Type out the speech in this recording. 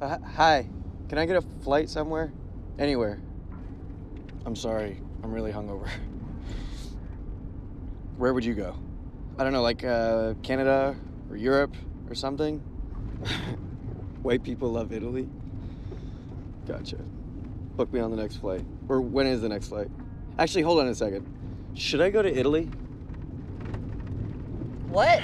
Uh, hi. Can I get a flight somewhere? Anywhere. I'm sorry. I'm really hungover. Where would you go? I don't know, like uh, Canada or Europe or something? White people love Italy? Gotcha. Book me on the next flight. Or when is the next flight? Actually, hold on a second. Should I go to Italy? What?